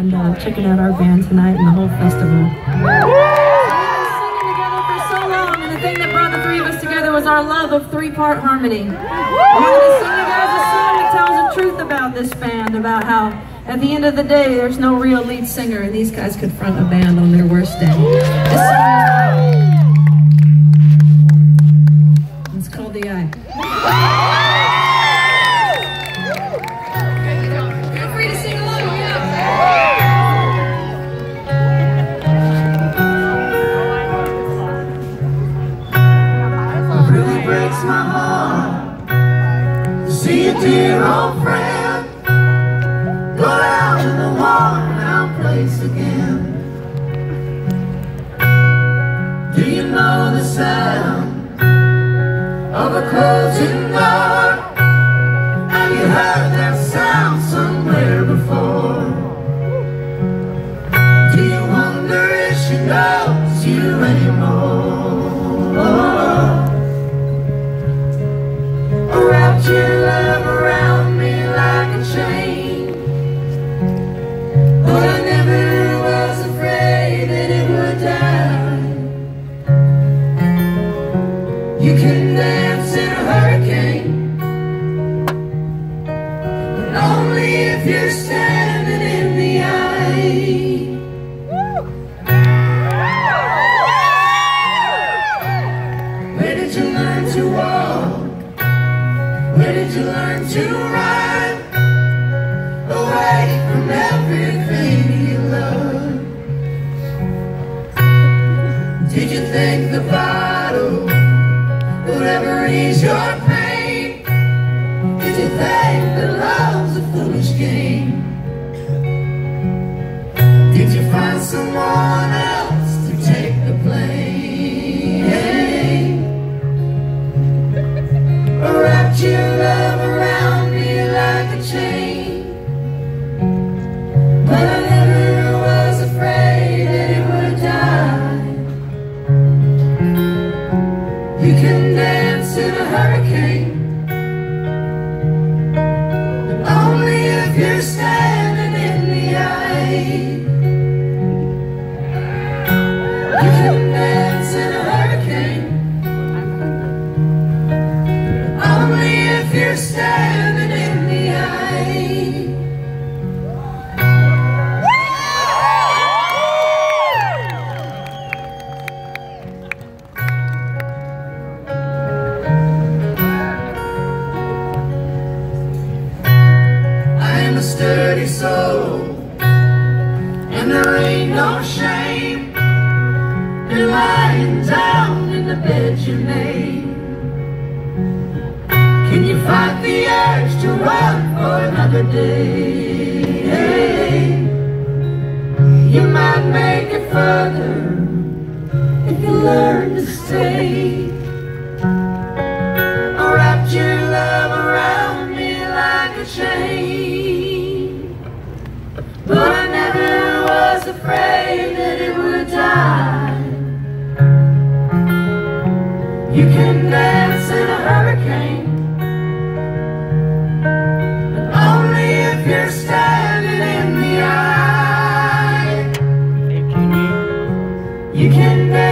and uh, checking out our band tonight and the whole festival. We've together for so long, and the thing that brought the three of us together was our love of three-part harmony. We're going to sing you guys a song that tells the truth about this band, about how at the end of the day, there's no real lead singer, and these guys could front a band on their worst day. My heart see a dear old friend go out in a worn out place again. Do you know the sound of a closing door? Have you heard Wrapped your did you learn to run? Away from everything you love. Did you think the bottle would ever ease your pain? Did you think that love's a foolish game? Did you find someone only if your stain in the eye You dance in a hurricane. Only if you're standing ain't no shame in lying down in the bed you made. Can you fight the urge to run for another day? You might make it further if you learn to stay. You can